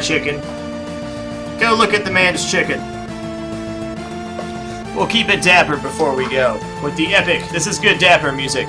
chicken. Go look at the man's chicken. We'll keep it dapper before we go, with the epic This Is Good Dapper music.